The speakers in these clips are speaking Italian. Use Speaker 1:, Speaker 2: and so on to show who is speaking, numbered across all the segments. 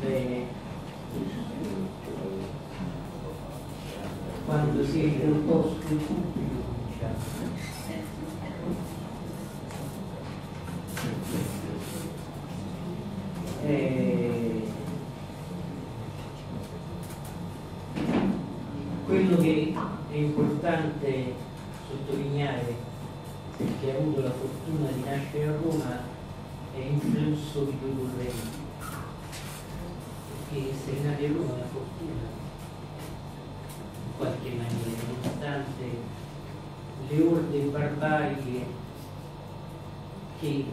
Speaker 1: Bene. Quando si è un po' cominciamo. Eh, quello che è importante sottolineare chi ha avuto la fortuna di nascere a Roma è l'influsso di due correnti perché essere nati a Roma è una fortuna in qualche maniera nonostante le orde barbariche che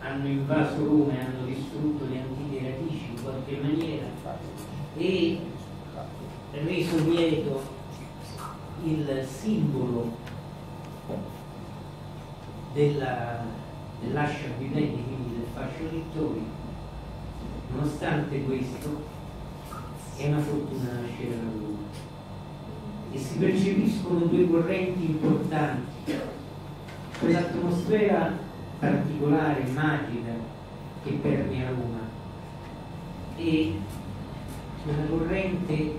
Speaker 1: hanno invaso Roma e hanno distrutto le antiche radici in qualche maniera e reso lieto il simbolo della, dell'ascia vivendi, quindi del fascio lettori, nonostante questo è una fortuna nascere a Roma e si percepiscono due correnti importanti, quell'atmosfera particolare, magica che permea Roma e una corrente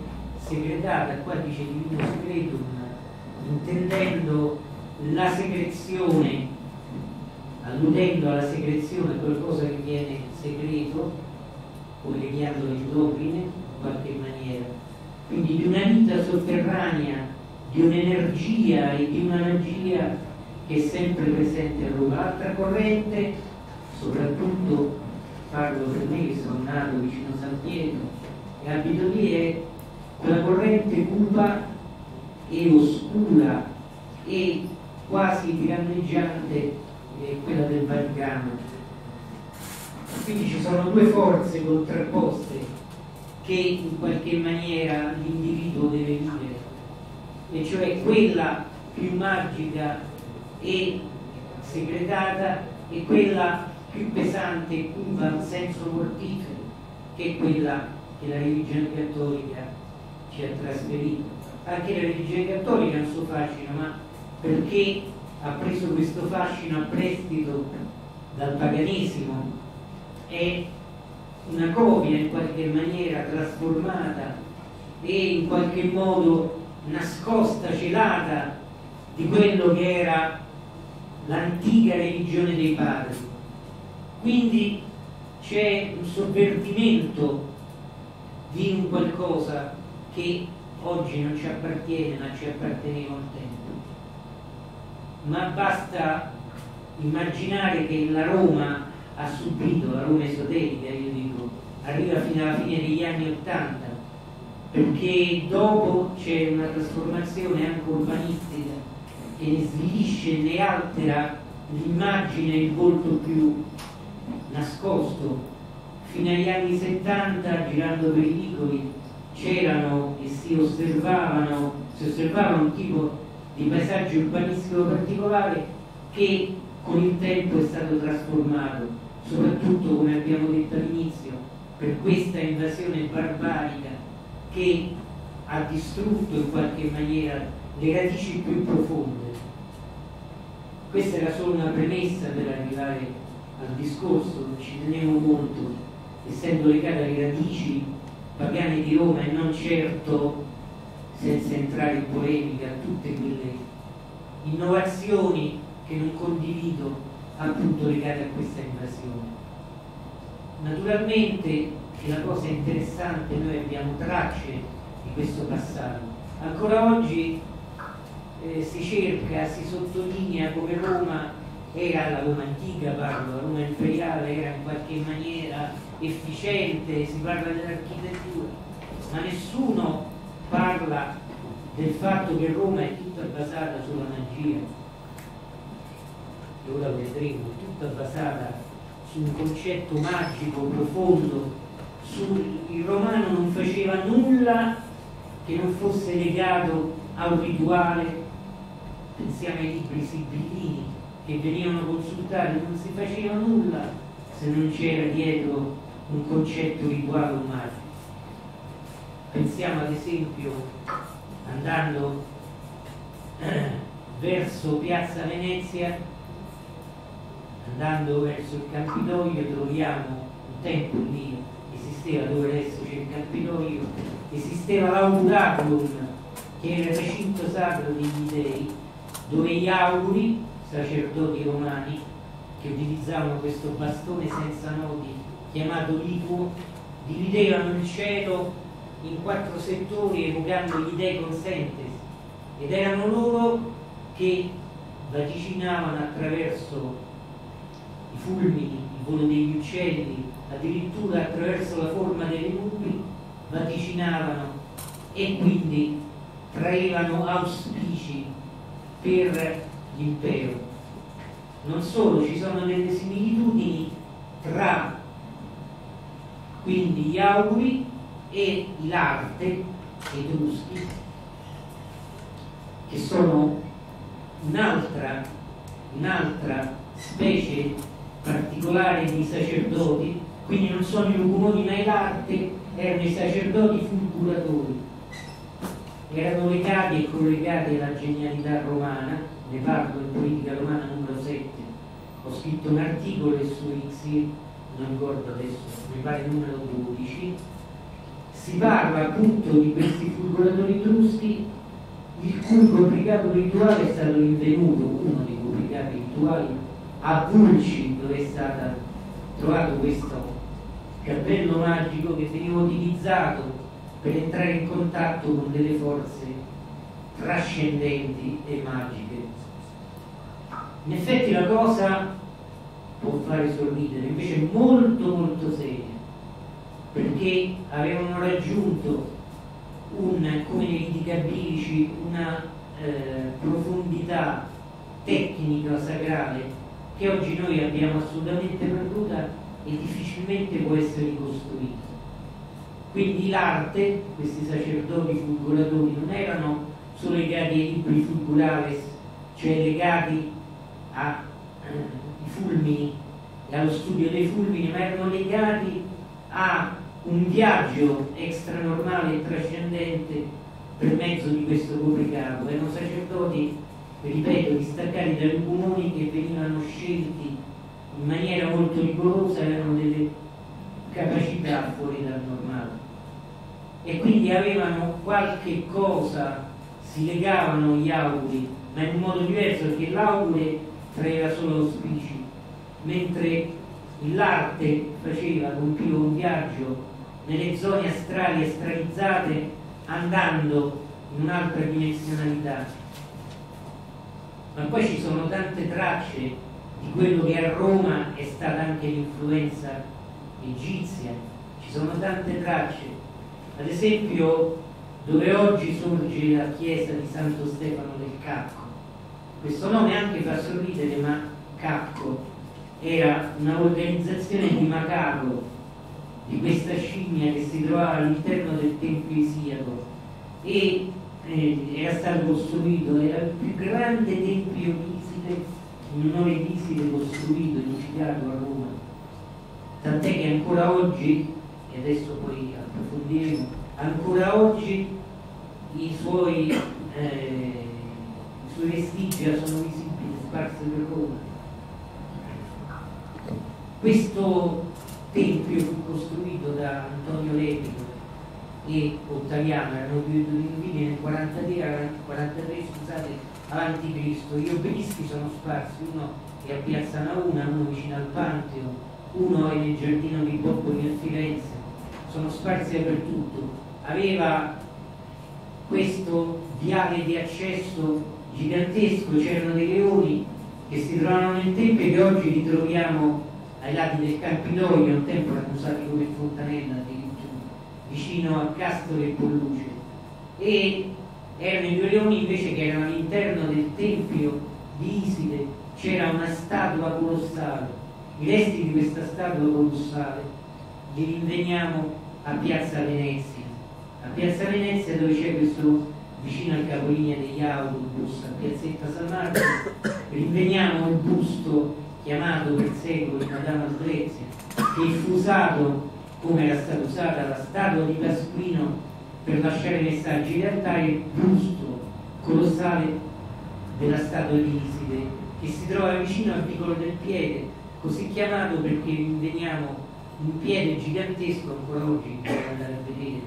Speaker 1: segretata, qua dice divino segretum, intendendo la segrezione, alludendo alla segrezione, qualcosa che viene segreto, come le ghiandole endocrine, in qualche maniera. Quindi di una vita sotterranea, di un'energia e di una magia che è sempre presente a Roma. L'altra corrente, soprattutto parlo per me che sono nato vicino a San Pietro e abito lì, è quella corrente cupa e oscura e quasi tiranneggiante è quella del Vaticano. Quindi ci sono due forze contrapposte che in qualche maniera l'individuo deve vivere, e cioè quella più magica e segretata e quella più pesante e cupa in senso mortifero, che è quella che la religione cattolica ci ha trasferito. Anche la religione cattolica ha il suo fascino, ma perché ha preso questo fascino a prestito dal paganesimo, è una copia in qualche maniera trasformata e in qualche modo nascosta, celata di quello che era l'antica religione dei padri. Quindi c'è un sovvertimento di un qualcosa che oggi non ci appartiene ma ci apparteneva un tempo. Ma basta immaginare che la Roma ha subito, la Roma esoterica, io dico, arriva fino alla fine degli anni Ottanta, perché dopo c'è una trasformazione anche urbanistica che ne svilisce, ne altera l'immagine, il volto più nascosto. Fino agli anni 70, girando per i vicoli, c'erano e si osservavano, si osservava un tipo di paesaggio urbanistico particolare che con il tempo è stato trasformato, soprattutto come abbiamo detto all'inizio, per questa invasione barbarica che ha distrutto in qualche maniera le radici più profonde. Questa era solo una premessa per arrivare al discorso, ci tenevo molto, essendo legata alle radici pagane di Roma e non certo, senza entrare in polemica, a tutte quelle innovazioni che non condivido appunto legate a questa invasione. Naturalmente, e la cosa interessante, noi abbiamo tracce di questo passato. Ancora oggi eh, si cerca, si sottolinea come Roma era la Roma antica, parlo, la Roma imperiale era in qualche maniera efficiente, si parla dell'architettura, ma nessuno parla del fatto che Roma è tutta basata sulla magia. E ora vedremo, tutta basata su un concetto magico, profondo. Sul, il romano non faceva nulla che non fosse legato a un rituale. Pensiamo ai libri sibilini che venivano consultati, non si faceva nulla se non c'era dietro un concetto rituale o magico. Pensiamo ad esempio andando verso Piazza Venezia, andando verso il Campidoglio troviamo tempo lì esisteva dove adesso c'è il Campidoglio, esisteva l'auraculum, che era il recinto sacro degli dei, dove gli auguri, sacerdoti romani, che utilizzavano questo bastone senza nodi, chiamato liquo, dividevano il cielo in quattro settori evocando gli dei consentes. Ed erano loro che vaticinavano attraverso i fulmini, il volo degli uccelli, addirittura attraverso la forma delle nubi, vaticinavano e quindi traevano auspici per l'impero. Non solo, ci sono delle similitudini tra quindi gli auguri e l'arte etruschi, che sono un'altra, un'altra specie particolare di sacerdoti, quindi non sono i lugumoni ma l'arte, erano i sacerdoti fulguratori, erano legati e collegati alla genialità romana, ne parlo in politica romana numero 7, ho scritto un articolo su X, non ricordo adesso, mi pare numero 12, si parla appunto di questi fulguratori etruschi, il cui copricato rituale è stato rinvenuto, uno dei copricati rituali a Pulci dove è stato trovato questo cappello magico che veniva utilizzato per entrare in contatto con delle forze trascendenti e magiche. In effetti la cosa può fare sorridere, invece è molto molto seria, perché avevano raggiunto un, come nei riti gabrici, una eh, profondità tecnica sacrale che oggi noi abbiamo assolutamente perduta e difficilmente può essere ricostruita. Quindi l'arte, questi sacerdoti fulguratori, non erano solo legati ai libri fulgurares, cioè legati ai eh, fulmini e allo studio dei fulmini, ma erano legati a un viaggio extranormale e trascendente per mezzo di questo copricapo. Erano sacerdoti ripeto, distaccati dai comuni che venivano scelti in maniera molto rigorosa erano delle capacità fuori dal normale. E quindi avevano qualche cosa, si legavano gli auguri, ma in un modo diverso perché l'augure traeva solo auspici, mentre l'arte faceva, compiva un viaggio nelle zone astrali astralizzate andando in un'altra dimensionalità ma poi ci sono tante tracce di quello che a Roma è stata anche l'influenza egizia, ci sono tante tracce, ad esempio dove oggi sorge la chiesa di Santo Stefano del Cacco. Questo nome anche fa sorridere, ma Cacco era una organizzazione di Macaro, di questa scimmia che si trovava all'interno del Tempio Isiaco e eh, era stato costruito, era il più grande tempio di Iside, in onore di Iside costruito, edificato a Roma. Tant'è che ancora oggi, e adesso poi approfondiremo, ancora oggi i suoi, eh, i suoi vestigia sono visibili sparsi per Roma. Questo tempio fu costruito da Antonio Levi, e Ottaviano erano due figli nel 43, 43 scusate, avanti Cristo. Gli obelischi sono sparsi, uno è a Piazza Nauna, uno vicino al Panteo, uno è nel giardino di Bobboli a Firenze, sono sparsi dappertutto. Aveva questo viale di accesso gigantesco, c'erano dei leoni che si trovavano nel tempio e che oggi ritroviamo ai lati del Campidoglio, un tempo erano usati come fontanella vicino a Castro e Polluce e erano i due leoni invece che erano all'interno del tempio di Iside. C'era una statua colossale. I resti di questa statua colossale li rinveniamo a Piazza Venezia. A Piazza Venezia dove c'è questo vicino al capolinea degli autobus a Piazzetta San Marco. Rinveniamo il busto chiamato per secoli Madama Svezia che fu usato come era stata usata la statua di Pasquino per lasciare messaggi, in realtà è il busto colossale della statua di Iside che si trova vicino al piccolo del piede, così chiamato perché veniamo un piede gigantesco, ancora oggi può andare a vedere,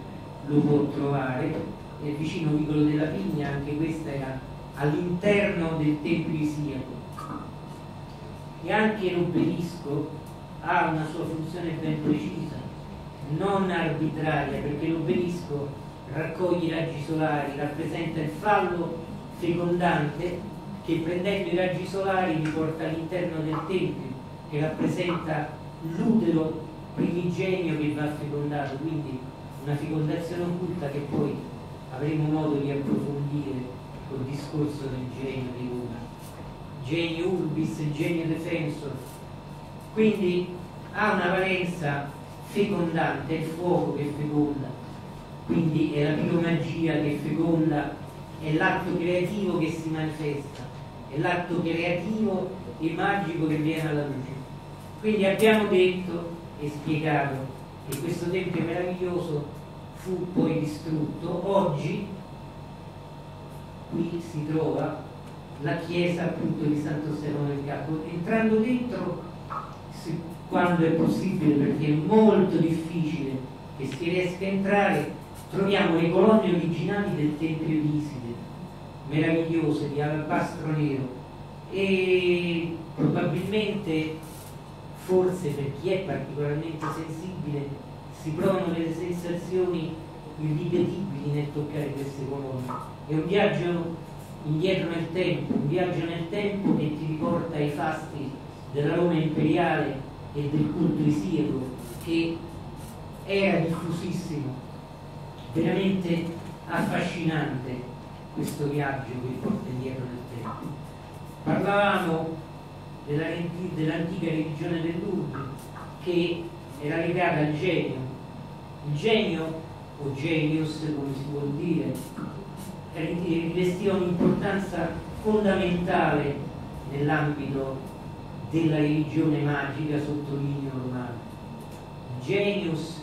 Speaker 1: lo può trovare, è vicino Vicolo della Pigna, anche questa era all'interno del Tempio Isiaco. E anche l'obelisco ha una sua funzione ben precisa, non arbitraria, perché l'obelisco raccoglie i raggi solari, rappresenta il fallo fecondante che prendendo i raggi solari li porta all'interno del Tempio, che rappresenta l'utero primigenio che va fecondato, quindi una fecondazione occulta che poi avremo modo di approfondire col discorso del genio di Luna. Genio urbis, genio defensor. Quindi ha una valenza fecondante, è il fuoco che feconda, quindi è la piromagia che feconda, è l'atto creativo che si manifesta, è l'atto creativo e magico che viene alla luce. Quindi abbiamo detto e spiegato che questo tempio meraviglioso fu poi distrutto. Oggi qui si trova la chiesa appunto di Santo Stefano del Capo. Entrando dentro, quando è possibile, perché è molto difficile che si riesca a entrare, troviamo le colonne originali del Tempio di Iside, meravigliose, di alabastro nero. E probabilmente forse per chi è particolarmente sensibile si provano delle sensazioni irripetibili nel toccare queste colonne. È un viaggio indietro nel tempo, un viaggio nel tempo che ti riporta ai fasti della Roma imperiale e del culto isiaco che era diffusissimo, veramente affascinante questo viaggio che porta indietro nel tempo. Parlavamo dell'antica religione dell'Urdu che era legata al genio. Il genio, o genius come si vuol dire, rivestiva un'importanza fondamentale nell'ambito della religione magica, sottolineo romano. Genius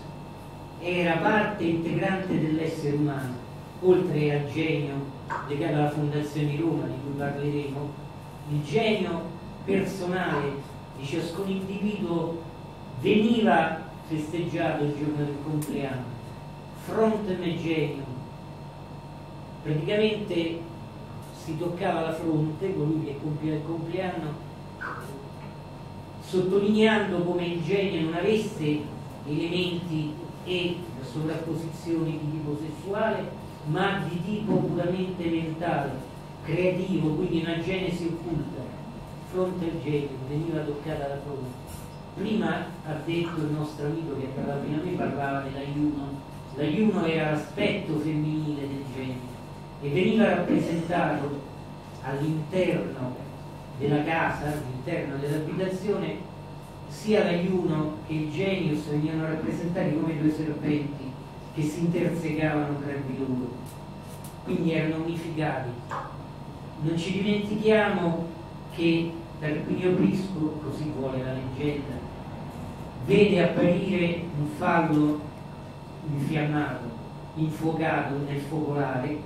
Speaker 1: era parte integrante dell'essere umano, oltre al genio legato alla Fondazione di Roma, di cui parleremo, il genio personale di ciascun individuo veniva festeggiato il giorno del compleanno, frontem e genium. Praticamente si toccava la fronte, colui che compiva il compleanno, sottolineando come il genio non avesse elementi e sovrapposizioni di tipo sessuale, ma di tipo puramente mentale, creativo, quindi una genesi occulta fronte al genio, veniva toccata la fronte. Prima ha detto il nostro amico che parlava prima di me, parlava dell'aiuno. L'aiuno era l'aspetto femminile del genio e veniva rappresentato all'interno della casa, all'interno dell'abitazione, sia l'aiuno che il genius venivano rappresentati come due serpenti che si intersecavano tra di loro, quindi erano unificati. Non ci dimentichiamo che Tarquinio Prisco, così vuole la leggenda, vede apparire un fallo infiammato, infuocato nel focolare,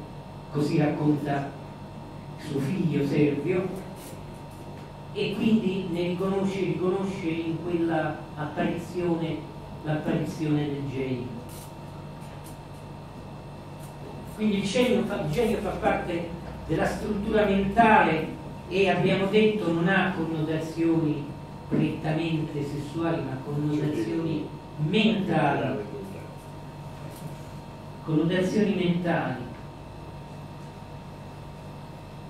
Speaker 1: così racconta suo figlio Servio, e quindi ne riconosce, riconosce in quella apparizione l'apparizione del genio. Quindi il genio, fa, il genio fa parte della struttura mentale e abbiamo detto non ha connotazioni prettamente sessuali ma connotazioni mentali connotazioni mentali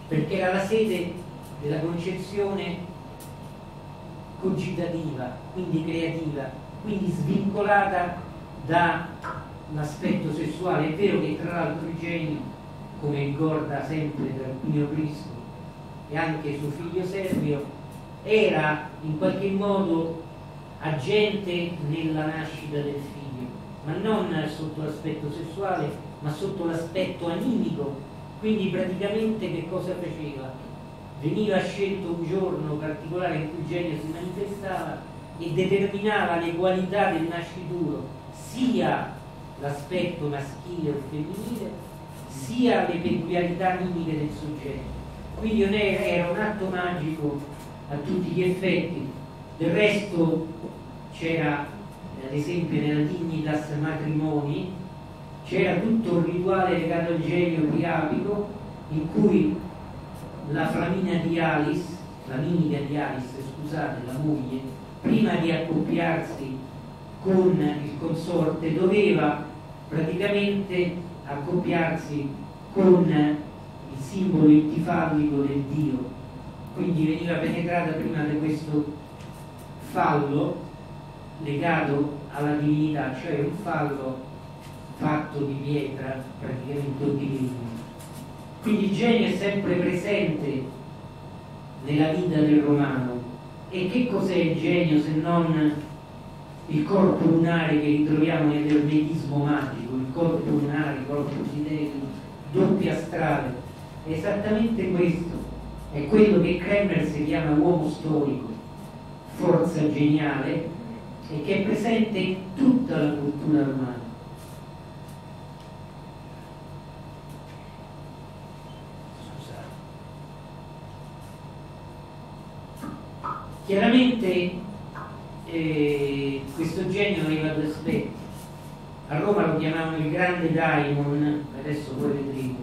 Speaker 1: perché era la sede della concezione cogitativa quindi creativa quindi svincolata dall'aspetto sessuale è vero che tra l'altro il genio come ricorda sempre Tarquinio Prisco e anche suo figlio Servio, era in qualche modo agente nella nascita del figlio, ma non sotto l'aspetto sessuale, ma sotto l'aspetto animico. Quindi praticamente che cosa faceva? Veniva scelto un giorno particolare in cui il genio si manifestava e determinava le qualità del nascituro, sia l'aspetto maschile o femminile, sia le peculiarità animiche del soggetto. Quindi era un atto magico a tutti gli effetti. Del resto c'era ad esempio nella Dignitas Matrimoni, c'era tutto un rituale legato al genio priapico in cui la Flaminia di Alice, Flaminia di Alice, scusate, la moglie, prima di accoppiarsi con il consorte doveva praticamente accoppiarsi con il simbolo intifallico del Dio. Quindi veniva penetrata prima di questo fallo legato alla divinità, cioè un fallo fatto di pietra, praticamente o di legno. Quindi il genio è sempre presente nella vita del romano. E che cos'è il genio se non il corpo lunare che ritroviamo nell'ermetismo magico, il corpo lunare, il corpo Deus, doppia strada? Esattamente questo, è quello che Kremer si chiama uomo storico, forza geniale, e che è presente in tutta la cultura romana. Chiaramente eh, questo genio aveva due aspetti. A Roma lo chiamavano il grande daimon, adesso poi vedremo.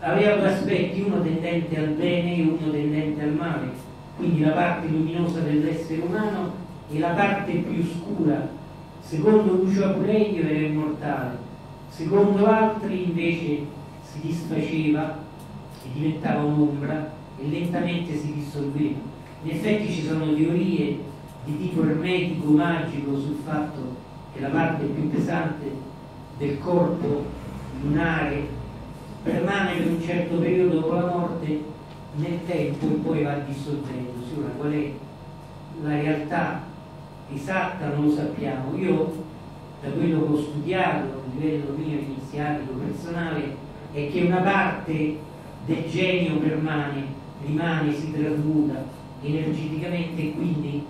Speaker 1: Aveva due aspetti, uno tendente al bene e uno tendente al male, quindi la parte luminosa dell'essere umano e la parte più scura. Secondo Lucio Apuleio era immortale, secondo altri invece si disfaceva e diventava un'ombra e lentamente si dissolveva. In effetti ci sono teorie di tipo ermetico, magico sul fatto che la parte più pesante del corpo lunare permane per un certo periodo dopo la morte nel tempo e poi va dissolvendosi. Ora qual è la realtà esatta non lo sappiamo. Io da quello che ho studiato a livello mio iniziatico personale è che una parte del genio permane, rimane, si trasmuta energeticamente e quindi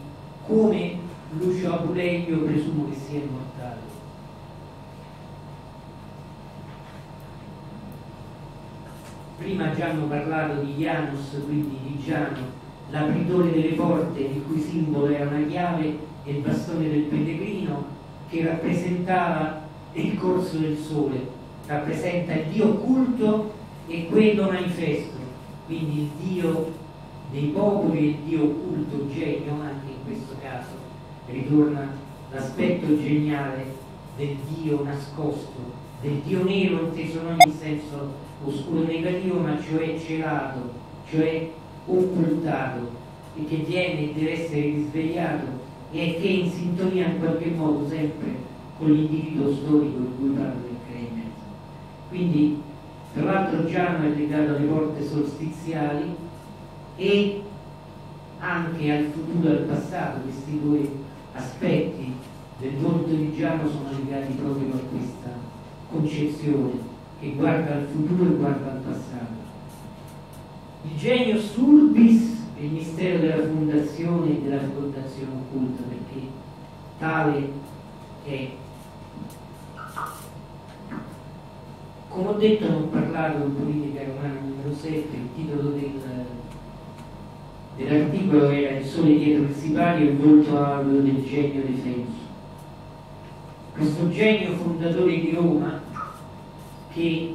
Speaker 1: come Lucio Apuleio presumo che sia immortale. Prima già hanno parlato di Janus, quindi di Giano, l'apritore delle porte, il cui simbolo era una chiave e il bastone del pellegrino, che rappresentava il corso del sole, rappresenta il Dio occulto e quello manifesto, quindi il Dio dei popoli il Dio occulto genio, anche in questo caso ritorna l'aspetto geniale del Dio nascosto, del Dio nero inteso non in senso oscuro negativo, ma cioè celato, cioè occultato, e che viene e deve essere risvegliato e che è in sintonia in qualche modo sempre con l'individuo storico di cui parla del Kremer. Quindi, tra l'altro Giano è legato alle porte solstiziali, e anche al futuro e al passato, questi due aspetti del volto di Giano sono legati proprio a questa concezione che guarda al futuro e guarda al passato. Il genio surbis è il mistero della fondazione e della fondazione occulta, perché tale è. Come ho detto, non ho parlato in politica romana numero 7, il titolo del Nell'articolo era il sole dietro il sipario e il volto aureo del genio defenso. Questo genio fondatore di Roma, che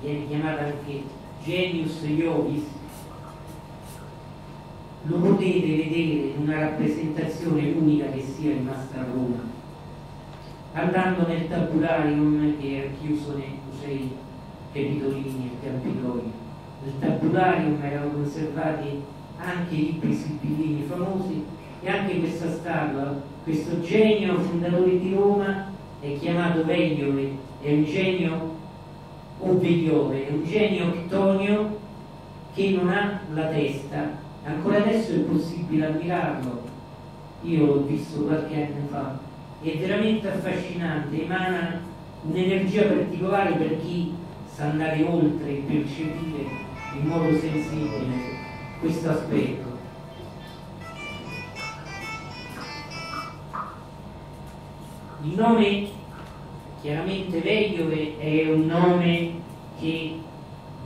Speaker 1: viene chiamato anche Genius Iovis, lo potete vedere in una rappresentazione unica che sia rimasta a Roma. Andando nel tabularium che era chiuso nei musei capitolini e campidoglio, nel tabularium erano conservati anche i libri sibillini famosi e anche questa statua, questo genio fondatore di Roma è chiamato Vegliove, è un genio o Vegliove, è un genio chtonio che non ha la testa, ancora adesso è possibile ammirarlo, io l'ho visto qualche anno fa, è veramente affascinante, emana un'energia particolare per chi sa andare oltre e percepire in modo sensibile questo aspetto. Il nome chiaramente Vegliove è un nome che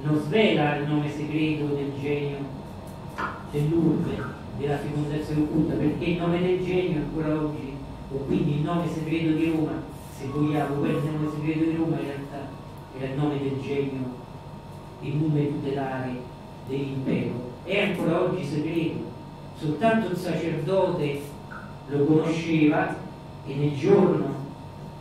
Speaker 1: non svela il nome segreto del genio dell'urbe, della fecondazione occulta, perché il nome del genio ancora oggi o quindi il nome segreto di Roma, se vogliamo, quello nome segreto di Roma in realtà era il nome del genio, il nome tutelare dell'impero, è ancora oggi segreto, soltanto il sacerdote lo conosceva e nel giorno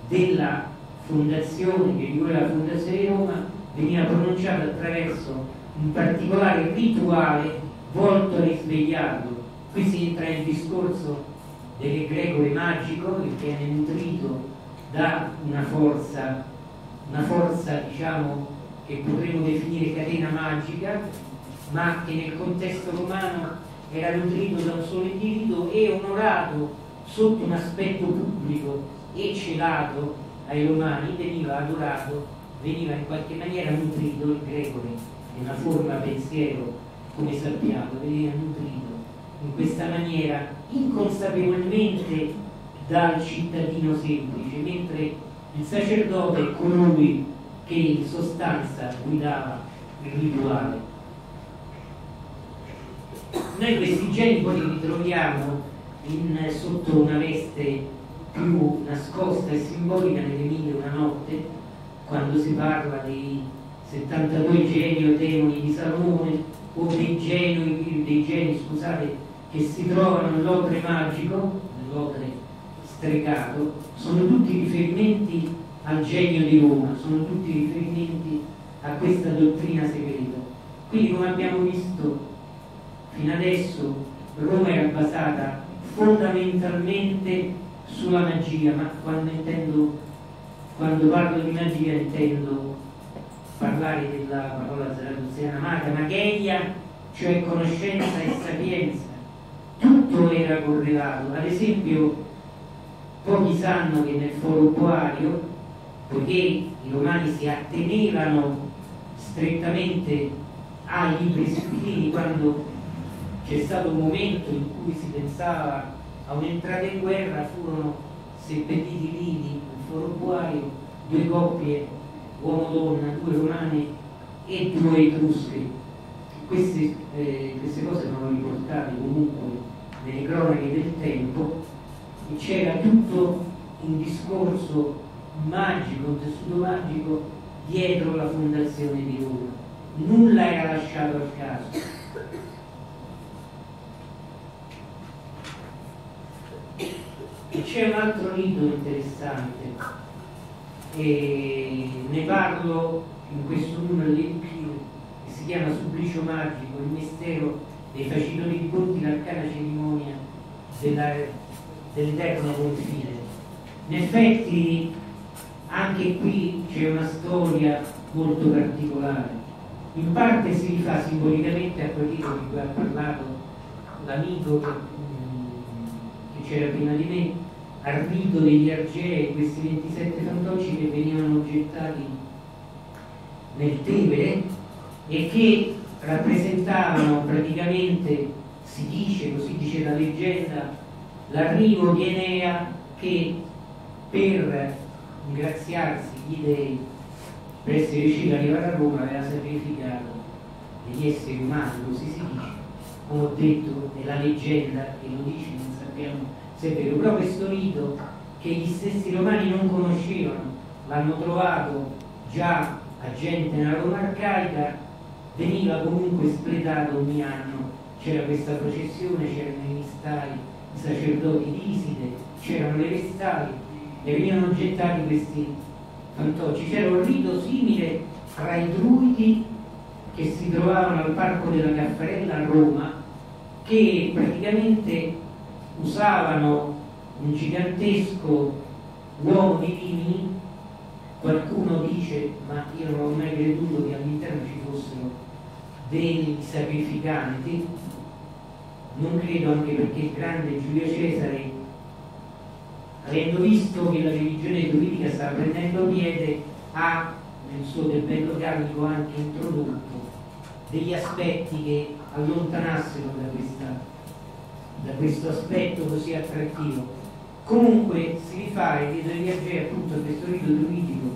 Speaker 1: della fondazione, che riguarda la fondazione di Roma, veniva pronunciato attraverso un particolare rituale volto a risvegliarlo. Qui si entra nel discorso dell'egregore magico che viene nutrito da una forza, una forza diciamo che potremmo definire catena magica, ma che nel contesto romano era nutrito da un solo individuo e onorato sotto un aspetto pubblico e celato ai romani, veniva adorato, veniva in qualche maniera nutrito il gregore, è una forma pensiero, come sappiamo, veniva nutrito in questa maniera inconsapevolmente dal cittadino semplice, mentre il sacerdote è colui che in sostanza guidava il rituale. Noi questi geni poi li ritroviamo in, sotto una veste più nascosta e simbolica nelle mille una notte, quando si parla dei 72 geni o demoni di Salomone o dei geni, dei geni scusate, che si trovano nell'opere magico, nell'opere stregato, sono tutti riferimenti al genio di Roma, sono tutti riferimenti a questa dottrina segreta. Quindi come abbiamo visto fino adesso Roma era basata fondamentalmente sulla magia, ma quando intendo quando parlo di magia intendo parlare della parola zaragoziana amata, mageia, cioè conoscenza e sapienza. Tutto era correlato. Ad esempio, pochi sanno che nel foro poario, poiché i romani si attenevano strettamente ai libri scritti quando c'è stato un momento in cui si pensava a un'entrata in guerra, furono seppelliti lì nel foro poario due coppie uomo-donna, due romani e due etruschi. Queste, eh, queste cose sono riportate comunque nelle cronache del tempo e c'era tutto un discorso magico, un tessuto magico dietro la fondazione di Roma. Nulla era lasciato al caso. E c'è un altro rito interessante e ne parlo in questo numero di che si chiama Supplicio Magico, il mistero dei facitori di conti, l'arcana cerimonia dell'eterno confine. In effetti anche qui c'è una storia molto particolare. In parte si rifà simbolicamente a quel libro di cui ha parlato l'amico che, c'era prima di me, al degli Argei, questi 27 fantocci che venivano gettati nel Tevere e che rappresentavano praticamente, si dice, così dice la leggenda, l'arrivo di Enea che per ingraziarsi gli dei per essere riuscito ad arrivare a Roma aveva sacrificato degli esseri umani, così si dice. Come ho detto, nella leggenda che lo dice, sappiamo se è vero, però questo rito che gli stessi romani non conoscevano, l'hanno trovato già a gente nella Roma arcaica, veniva comunque espletato ogni anno. C'era questa processione, c'erano i mistari, i sacerdoti di Iside, c'erano le vestali e venivano gettati questi fantocci. C'era un rito simile tra i druidi che si trovavano al Parco della Caffarella a Roma, che praticamente usavano un gigantesco uovo di Rimini, qualcuno dice, ma io non ho mai creduto che all'interno ci fossero dei sacrificanti, non credo anche perché il grande Giulio Cesare, avendo visto che la religione druidica stava prendendo piede, ha nel suo del bello gallico anche introdotto degli aspetti che allontanassero da questa da questo aspetto così attrattivo. Comunque si rito degli Agei appunto a questo rito druidico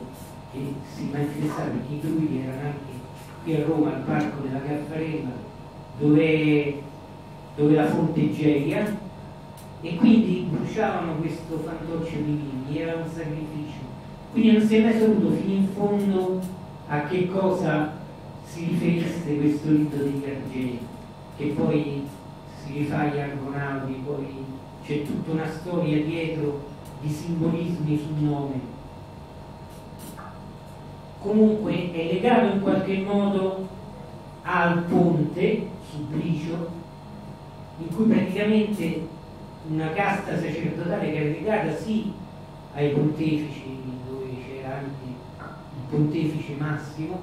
Speaker 1: che si manifestava perché i druidi erano anche qui a Roma al parco della Caffarella dove, dove la fonte Geia e quindi bruciavano questo fantoccio di vini, era un sacrificio. Quindi non si è mai saputo fino in fondo a che cosa si riferisse questo rito degli argeni, che poi si rifà agli argonauti, poi c'è tutta una storia dietro di simbolismi sul nome. Comunque è legato in qualche modo al ponte Suplicio, in cui praticamente una casta sacerdotale che era legata sì ai pontefici, dove c'era anche il pontefice massimo,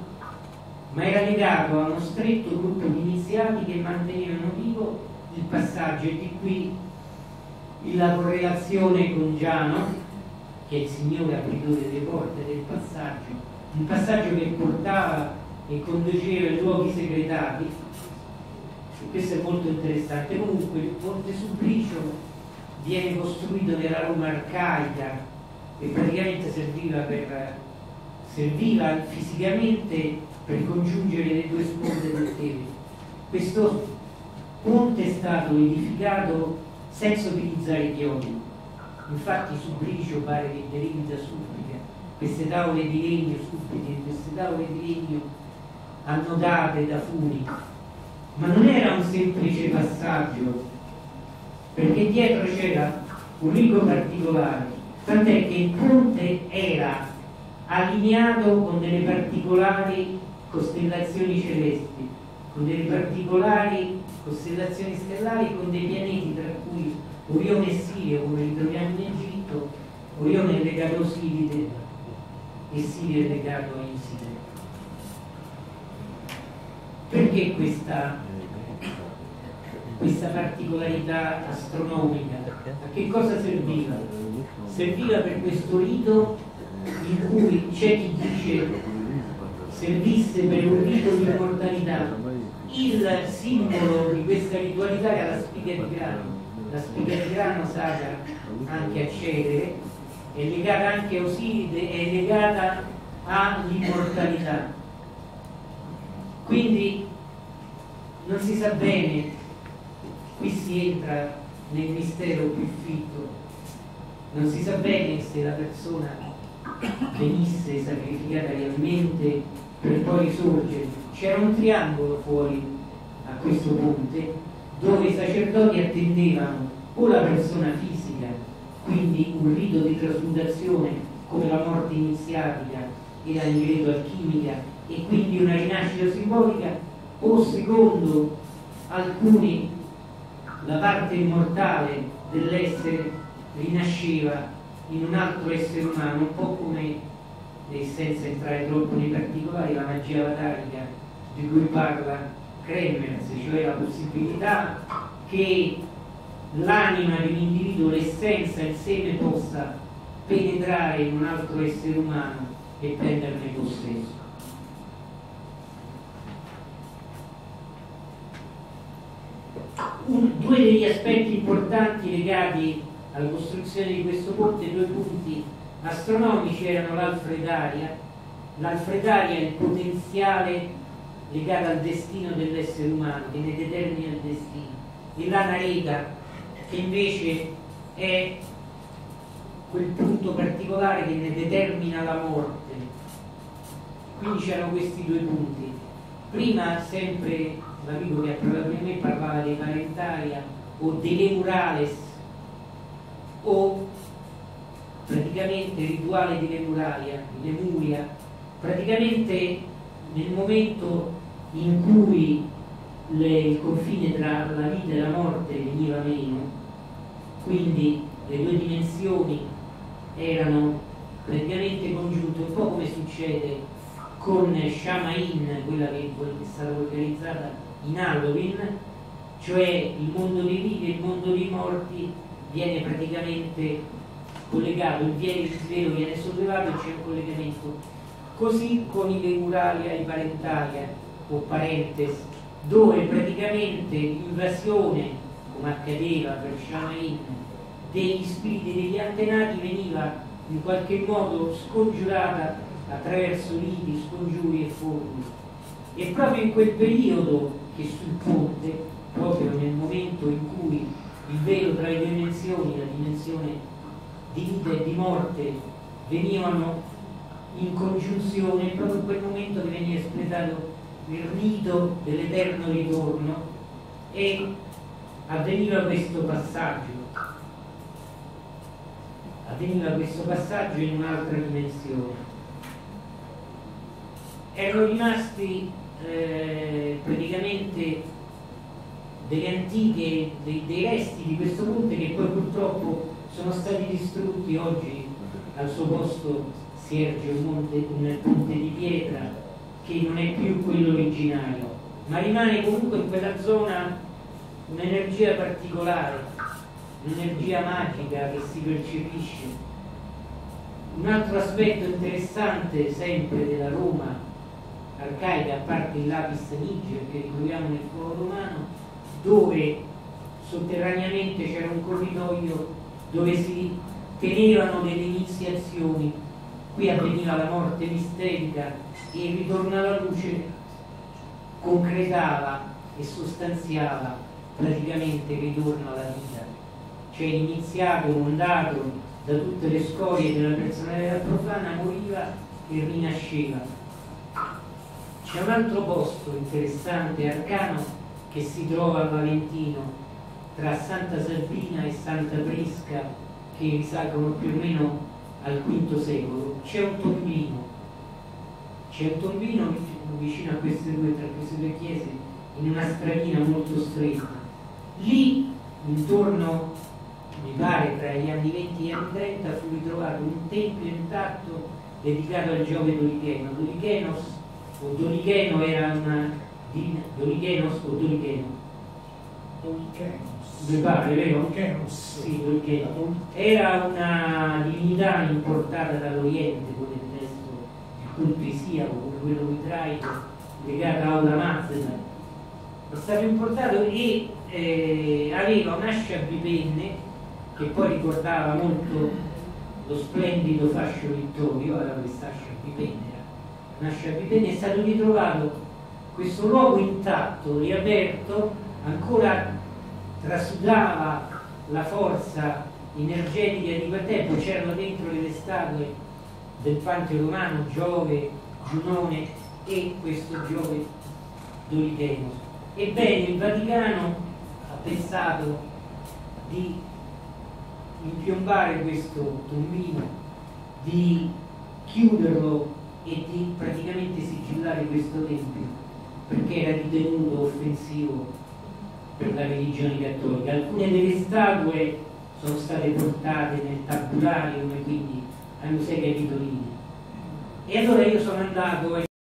Speaker 1: ma era legato a uno stretto gruppo di iniziati che mantenevano vivo il passaggio e di qui la correlazione con Giano, che è il signore apritore delle porte del passaggio, un passaggio che portava e conduceva i luoghi segretati, e questo è molto interessante. Comunque il Ponte Supplicio viene costruito nella Roma arcaica e praticamente serviva, per, serviva fisicamente per congiungere le due sponde del Tevere. Questo ponte è stato edificato senza utilizzare chiodi. Infatti Supplicio pare che derivi da supplica. Queste tavole di legno, suppliche, queste tavole di legno annodate da funi. Ma non era un semplice passaggio, perché dietro c'era un rito particolare, tant'è che il ponte era allineato con delle particolari costellazioni celesti, con delle particolari costellazioni stellari, con dei pianeti tra cui Orione e Sirio, come li troviamo in Egitto, Orione è legato a Osiride e Sirio è legato a Iside. Perché questa questa particolarità astronomica. A che cosa serviva? Serviva per questo rito in cui c'è chi dice servisse per un rito di immortalità. Il simbolo di questa ritualità era la spiga di grano. La spiga di grano sacra anche a Cedere, è legata anche a Osiride, è legata all'immortalità. Quindi non si sa bene qui si entra nel mistero più fitto. Non si sa bene se la persona venisse sacrificata realmente per poi risorgere. C'era un triangolo fuori a questo ponte dove i sacerdoti attendevano o la persona fisica, quindi un rito di trasmutazione come la morte iniziatica e la ingredo alchimica e quindi una rinascita simbolica, o secondo alcuni la parte immortale dell'essere rinasceva in un altro essere umano, un po' come, senza entrare troppo nei particolari, la magia avatarica di cui parla Kremers, cioè la possibilità che l'anima di un individuo, l'essenza, il seme possa penetrare in un altro essere umano e prenderne possesso. un, due degli aspetti importanti legati alla costruzione di questo ponte, due punti astronomici erano l'alfredaria, l'alfredaria è il potenziale legato al destino dell'essere umano, che ne determina il destino, e l'anareta, che invece è quel punto particolare che ne determina la morte. Quindi c'erano questi due punti. Prima sempre l'amico che ha parlato prima me parlava dei parentaria o delle murales o praticamente rituale di Lemuralia, di Lemuria, praticamente nel momento in cui le, il confine tra la vita e la morte veniva meno, quindi le due dimensioni erano praticamente congiunte, un po' come succede con Shamain, quella che è stata organizzata in Halloween, cioè il mondo dei vivi e il mondo dei morti viene praticamente collegato, il velo viene sollevato e c'è un collegamento. Così con i Lemuralia e i Parentalia o Parentes, dove praticamente l'invasione, come accadeva per Shamain, degli spiriti degli antenati veniva in qualche modo scongiurata attraverso liti, scongiuri e formuli. E proprio in quel periodo che sul ponte, proprio nel momento in cui il velo tra le dimensioni, la dimensione di vita e di morte, venivano in congiunzione proprio in quel momento che veniva espletato il rito dell'eterno ritorno e avveniva questo passaggio. Avveniva questo passaggio in un'altra dimensione. Erano rimasti eh, praticamente delle antiche, dei, dei, resti di questo ponte che poi purtroppo sono stati distrutti. Oggi al suo posto si erge un, monte, un ponte di pietra che non è più quello originario ma rimane comunque in quella zona un'energia particolare un'energia magica che si percepisce. Un altro aspetto interessante sempre della Roma arcaica, a parte il lapis niger che ritroviamo nel foro romano, dove sotterraneamente c'era un corridoio dove si tenevano delle iniziazioni, qui avveniva la morte misterica e il ritorno alla luce concretava e sostanziava praticamente il ritorno alla vita. Cioè l'iniziato, mondato da tutte le scorie della personalità profana, moriva e rinasceva c'è un altro posto interessante, arcano, che si trova a Valentino, tra Santa Sabina e Santa Prisca, che risalgono più o meno al V secolo. C'è un tombino, c'è un tombino vicino a queste due, tra queste due chiese, in una stradina molto stretta. Lì, intorno, mi pare, tra gli anni 20 e gli anni 30, fu ritrovato un tempio intatto dedicato al Giove Dolicheno. Dolichenos o Dolicheno era una Dolichenos o Dolicheno mi pare, vero? Sì, Dolicheno. Era una divinità importata dall'Oriente con il testo il isiaco, come quello mitraico, legato a Aula Mazda. È stato importato e eh, aveva un'ascia bipenne che poi ricordava molto lo splendido fascio Vittorio, aveva questa ascia bipenne nasce a Vipeni, è stato ritrovato questo luogo intatto, riaperto, ancora trasudava la forza energetica di quel tempo, c'erano dentro le statue del Pantheon romano, Giove, Giunone e questo Giove Dolicheno. Ebbene, il Vaticano ha pensato di impiombare questo tombino, di chiuderlo e di praticamente sigillare questo tempio perché era ritenuto offensivo per la religione cattolica. Alcune delle statue sono state portate nel tabularium e quindi ai musei capitolini. E allora io sono andato